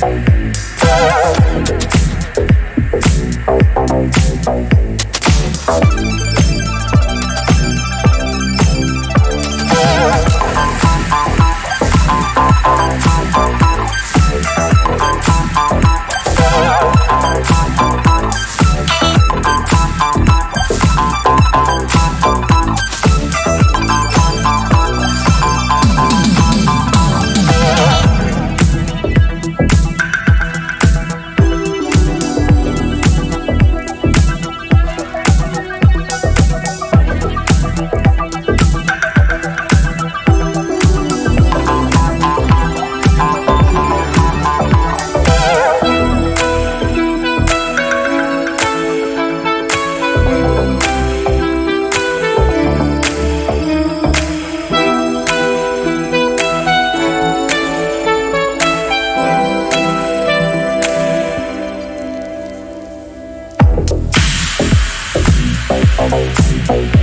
Bye. Bye.